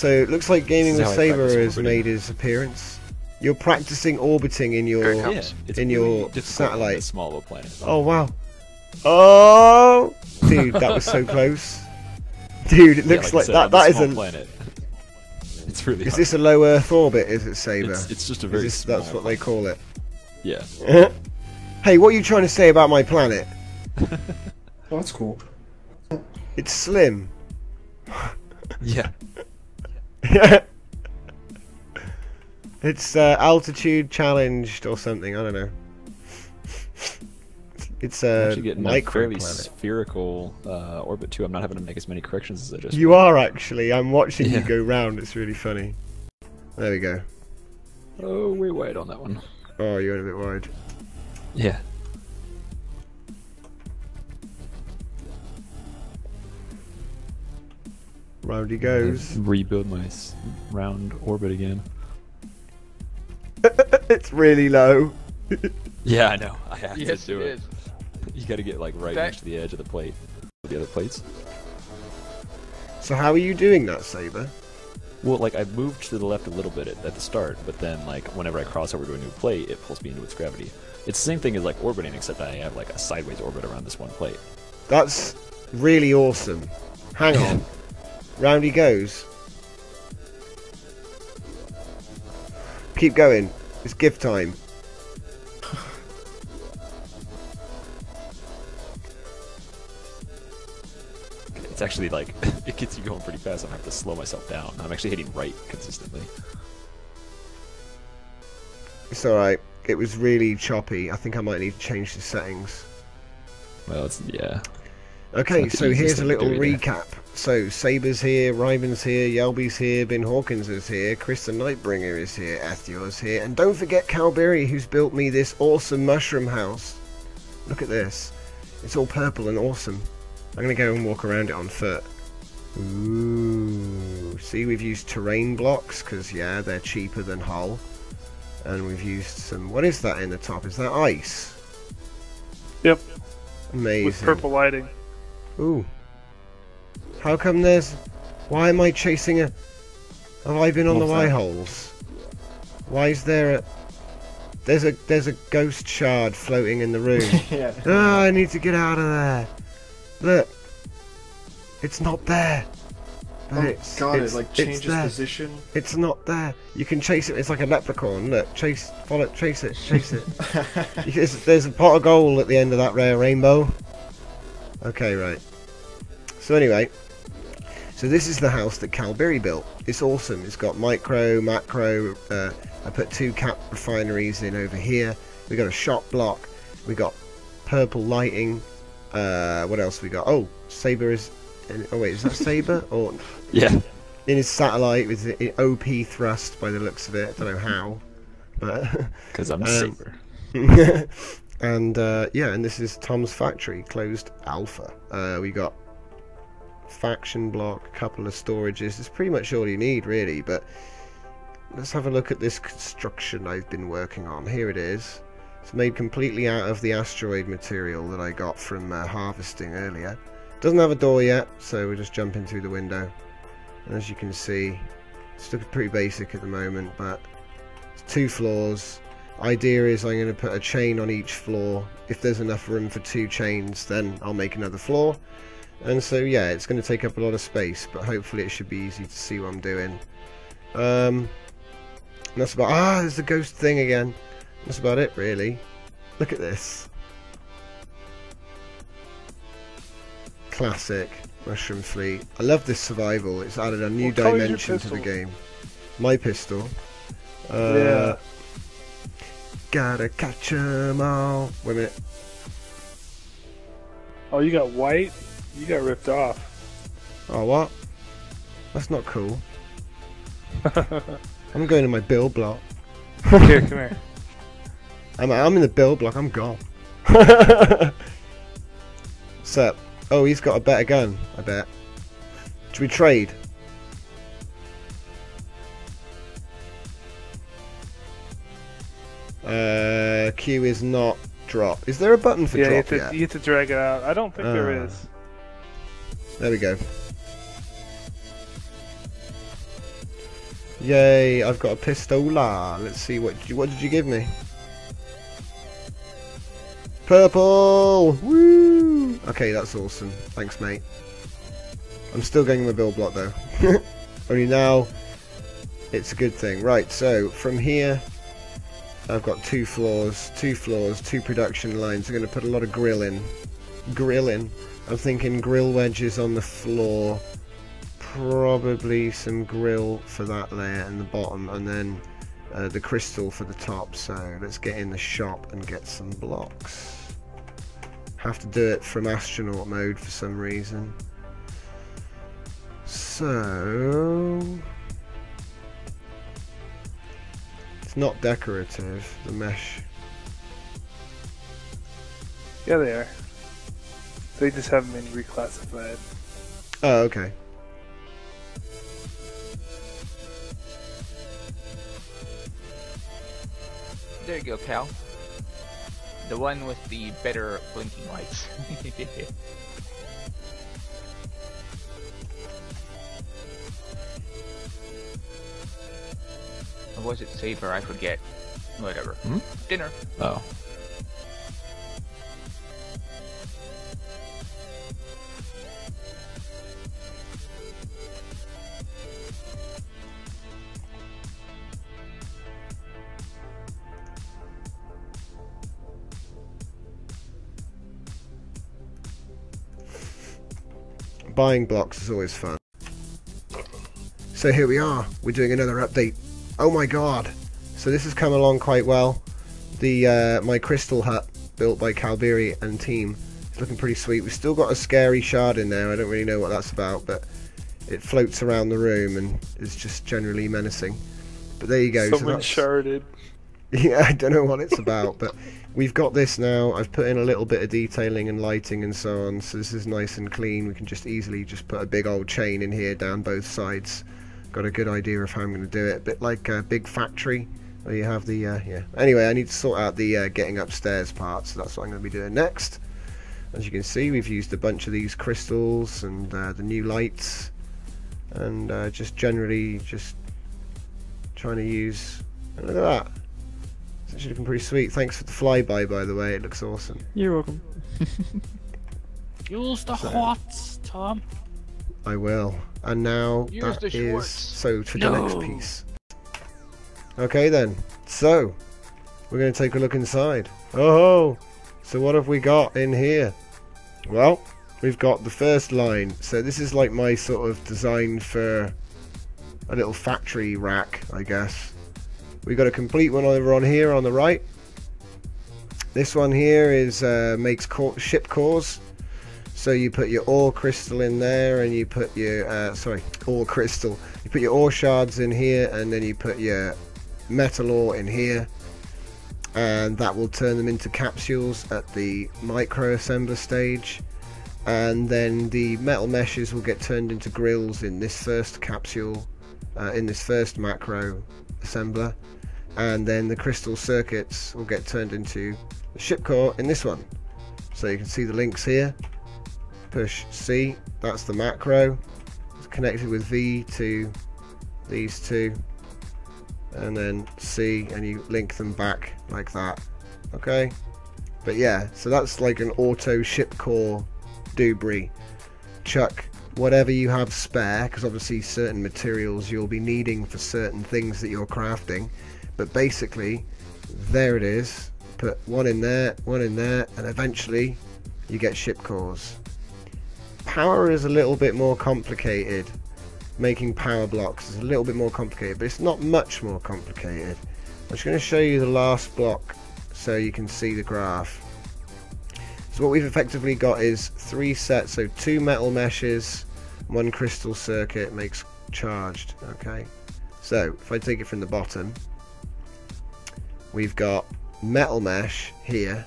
So it looks like Gaming This with is how I Saber has made his appearance. You're practicing orbiting in your. Yeah, it's In your difficult satellite. this small of planet. Oh wow! Oh, dude, that was so close. Dude, it looks I like, said, that. That is small a. planet. It's really. Is hard. this a low Earth orbit? Is it Saber? It's, it's just a very. this, small that's what they call it. Yeah. hey, what are you trying to say about my planet? Oh, that's cool. It's slim. Yeah. it's uh, altitude challenged or something. I don't know. It's a getting a micro fairly spherical uh, orbit too. I'm not having to make as many corrections as I just. You are actually. I'm watching you go round. It's really funny. There we go. Oh, way wide on that one. Oh, you're a bit wide. Yeah. Round he goes. Rebuild my round orbit again. it's really low. Yeah, I know. I have Yes, to do it it. is. You got to get like right That- next to the edge of the plate. The other plates. So how are you doing that, Saber? Well, like I moved to the left a little bit at, at the start, but then like whenever I cross over to a new plate, it pulls me into its gravity. It's the same thing as like orbiting, except I have like a sideways orbit around this one plate. That's really awesome. Hang on. Round he goes. Keep going. It's gift time. It's actually like it gets you going pretty fast. I have to slow myself down. I'm actually hitting right consistently. It's alright. It was really choppy. I think I might need to change the settings. Well, it's yeah. Okay, so here's a little do either. recap. So Saber's here, Ryman's here, Yelby's here, Ben Hawkins is here, Chris the Nightbringer is here, Ethior's here, and don't forget Calberry who's built me this awesome mushroom house. Look at this. It's all purple and awesome. I'm gonna go and walk around it on foot. Ooh. See, we've used terrain blocks, because, yeah, they're cheaper than Hull. And we've used some... What is that in the top? Is that ice? Yep, Amazing. with purple lighting. Ooh. How come there's... Why am I chasing a... Have I been on the What's Y that? holes? Why is there a... There's a there's a ghost shard floating in the room. yeah. Ah, I need to get out of there. Look. It's not there. But Oh it's, god, it's, it like changes position. It's not there. You can chase it. It's like a leprechaun. Look, chase, follow, chase it, chase it. There's, there's a pot of gold at the end of that rare rainbow. Okay, right. So anyway, so this is the house that Calberry built. It's awesome. It's got micro, macro. Uh, I put two cap refineries in over here. We got a shop block. We got purple lighting. Uh, what else we got? Oh, Saber is. In, Oh wait, is that Saber or Yeah. in his satellite with the OP thrust by the looks of it? I don't know how, but. Because I'm Um, saber. and uh, yeah, and this is Tom's factory, closed alpha. Uh, we got faction block, couple of storages. It's pretty much all you need, really. But let's have a look at this construction I've been working on. Here it is. It's made completely out of the asteroid material that I got from uh, harvesting earlier. Doesn't have a door yet, so we're just jumping through the window. And as you can see, it's looking pretty basic at the moment, but it's two floors. Idea is I'm going to put a chain on each floor. If there's enough room for two chains, then I'll make another floor. And so yeah, it's going to take up a lot of space, but hopefully it should be easy to see what I'm doing. Um, that's about ah, there's the ghost thing again. That's about it, really. Look at this. Classic Mushroom Fleet. I love this survival. It's added a new What colour is your dimension to the game. My pistol. Uh, Yeah. Gotta catch 'em all. Wait a minute. Oh, you got white? You got ripped off. Oh, what? That's not cool. I'm going to my build block. Here, come here. I'm, I'm in the build block. I'm gone. What's up? Oh, he's got a better gun, I bet. Should we trade? Uh, Q is not drop. Is there a button for yeah, drop to, yet? you have to drag it out. I don't think there Ah. is. There we go. Yay! I've got a pistola. Let's see what did you, what did you give me? Purple. Woo! Okay, that's awesome. Thanks, mate. I'm still getting my build block though. Only now it's a good thing. Right, so from here I've got two floors, two floors, two production lines. I'm going to put a lot of grill in. Grill in. I'm thinking grill wedges on the floor. Probably some grill for that layer in the bottom and then uh, the crystal for the top. So let's get in the shop and get some blocks. Have to do it from astronaut mode for some reason. So it's not decorative, the mesh. Yeah, they are. They just haven't been reclassified. Oh, okay. There you go, Cal. The one with the better blinking lights. or was it Saber? I forget. Whatever. Hmm? Dinner. Oh. Buying blocks is always fun. So here we are. We're doing another update. Oh my god. So this has come along quite well. The uh, my crystal hut built by Calberry and team. It's looking pretty sweet. We've still got a scary shard in there. I don't really know what that's about, but it floats around the room and is just generally menacing. But there you go. Someone that's- sharded. Yeah, I don't know what it's about, but we've got this now. I've put in a little bit of detailing and lighting and so on, so this is nice and clean. We can just easily just put a big old chain in here down both sides. Got a good idea of how I'm going to do it. A bit like a big factory where you have the, uh, yeah. Anyway, I need to sort out the uh, getting upstairs part, so that's what I'm going to be doing next. As you can see, we've used a bunch of these crystals and uh, the new lights, and uh, just generally just trying to use, look at that. It's actually looking pretty sweet. Thanks for the flyby, by the way. It looks awesome. You're welcome. Use the So- Schwartz, Tom. I will. And now Use that the is Schwartz. so to the next piece. Okay then. So we're going to take a look inside. Oh, so what have we got in here? Well, we've got the first line. So this is like my sort of design for a little factory rack, I guess. We got a complete one over on here on the right. This one here is uh, makes ship cores. So you put your ore crystal in there, and you put your uh, sorry ore crystal. You put your ore shards in here, and then you put your metal ore in here, and that will turn them into capsules at the micro assembler stage. And then the metal meshes will get turned into grills in this first capsule, uh, in this first macro assembler, and then the crystal circuits will get turned into the ship core in this one. So you can see the links here push C, that's the macro. It's connected with V to these two, and then C, and you link them back like that. Okay, but yeah, so that's like an auto ship core debris. Chuck whatever you have spare, because obviously certain materials you'll be needing for certain things that you're crafting. But basically, there it is. Put one in there, one in there, and eventually you get ship cores power is a little bit more complicated. Making power blocks is a little bit more complicated, but it's not much more complicated. I'm just going to show you the last block so you can see the graph. So what we've effectively got is three sets, so two metal meshes, one crystal circuit makes charged. Okay, so if I take it from the bottom, we've got metal mesh here,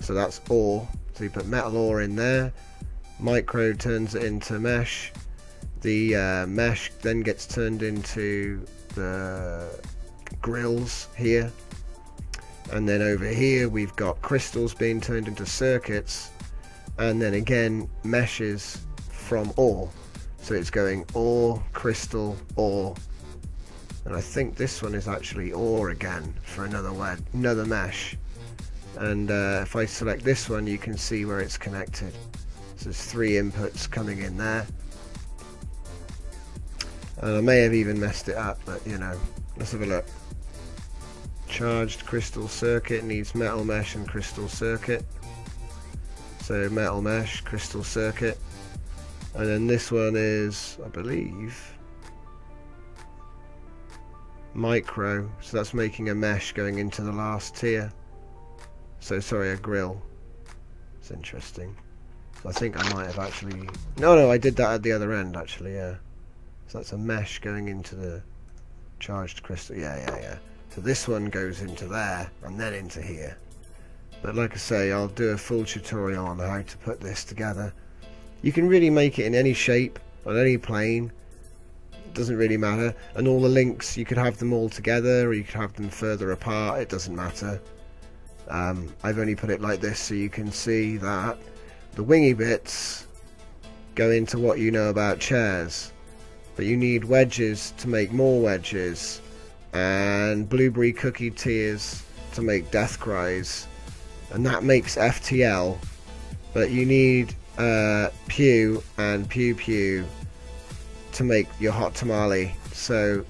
so that's ore. So you put metal ore in there, micro turns it into mesh the uh, mesh then gets turned into the grills here and then over here we've got crystals being turned into circuits and then again meshes from ore so it's going ore crystal ore And I think this one is actually ore again for another wed another mesh. And uh, if I select this one, you can see where it's connected. So there's three inputs coming in there. And I may have even messed it up, but you know, let's have a look. Charged crystal circuit needs metal mesh and crystal circuit. So metal mesh, crystal circuit. And then this one is, I believe, micro. So that's making a mesh going into the last tier. So sorry, a grill. It's interesting. So I think I might have actually... No, no, I did that at the other end, actually, yeah. So that's a mesh going into the charged crystal. Yeah, yeah, yeah. So this one goes into there, and then into here. But like I say, I'll do a full tutorial on how to put this together. You can really make it in any shape, on any plane. It doesn't really matter. And all the links, you could have them all together, or you could have them further apart. It doesn't matter. Um, I've only put it like this so you can see that the wingy bits go into what you know about chairs. But you need wedges to make more wedges, and blueberry cookie tears to make death cries, and that makes FTL. But you need uh, pew and pew pew to make your hot tamale. So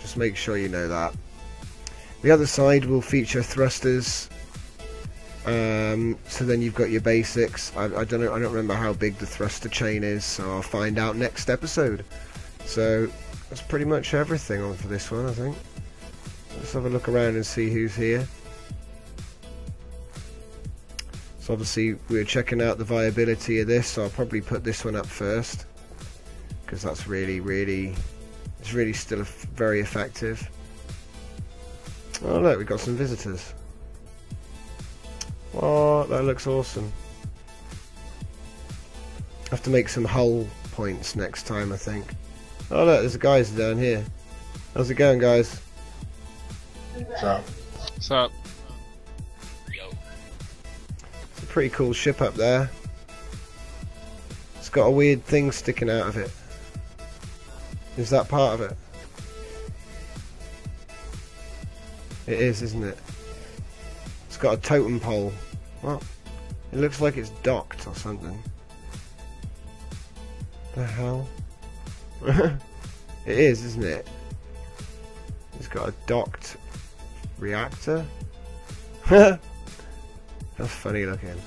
just make sure you know that. The other side will feature thrusters. Um, so then you've got your basics. I, I don't know. I don't remember how big the thruster chain is, so I'll find out next episode. So that's pretty much everything on for this one, I think. Let's have a look around and see who's here. So obviously we're checking out the viability of this, so I'll probably put this one up first because that's really, really, it's really still very effective. Oh look, we've got some visitors. Oh, that looks awesome. have to make some hull points next time, I think. Oh look, there's guys down here. How's it going, guys? What's up? What's up? It's a pretty cool ship up there. It's got a weird thing sticking out of it. Is that part of it? It is, isn't it? It's got a totem pole. What? It looks like it's docked or something. The hell? it is, isn't it? It's got a docked reactor. That's funny looking.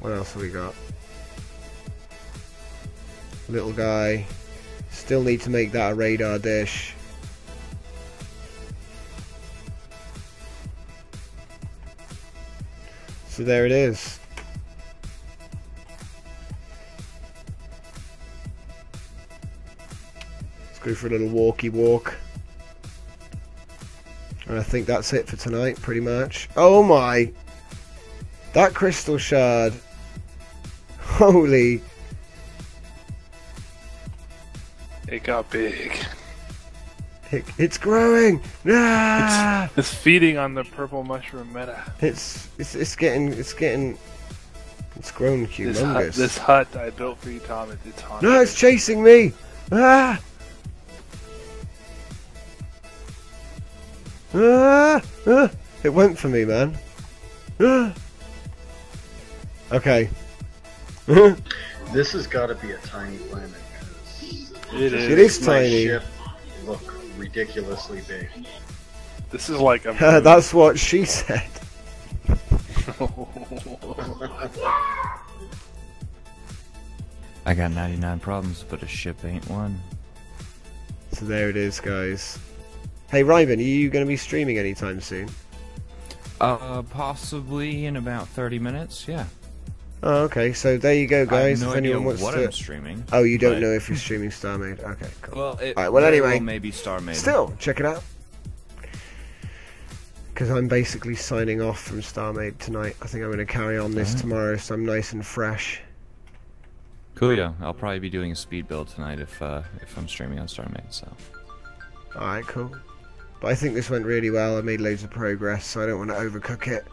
What else have we got? Little guy. Still need to make that a radar dish. So there it is. For a little walkie walk. And I think that's it for tonight, pretty much. Oh my! That crystal shard. Holy. It got big. It, it's growing! Ah! It's feeding on the purple mushroom meta. It's, it's it's getting it's getting it's grown This hut, this hut I built for you, Tom, it, it's haunted. No, it's chasing me! Ah! Ah! ah! It went for me, man. Ah! Okay. This has got to be a tiny planet. It just is. It is makes my tiny. Ship look ridiculously big. This is like a. That's what she said. I got 99 problems, but a ship ain't one. So there it is, guys. Hey, Ryben, are you going to be streaming anytime soon? Uh, possibly in about 30 minutes, yeah. Oh, okay. So there you go, guys. I have no if idea anyone wants what to. I'm streaming. Oh, you don't but- know if you're streaming StarMade. Okay, cool. Well, it Alright, well, very anyway, maybe Star Maiden. Still, check it out. Because I'm basically signing off from StarMade tonight. I think I'm going to carry on this Alright. tomorrow, so I'm nice and fresh. Cool, yeah. I'll probably be doing a speed build tonight if uh, if I'm streaming on StarMade, so. Alright, cool. But I think this went really well. I made loads of progress, so I don't want to overcook it.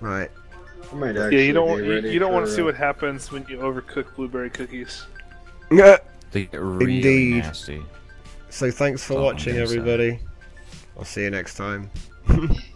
Right. Yeah, you don't want you, you don't want to see uh, what happens when you overcook blueberry cookies. They get really Indeed. nasty. So thanks for Oh, watching, gonna everybody. I'll see you next time.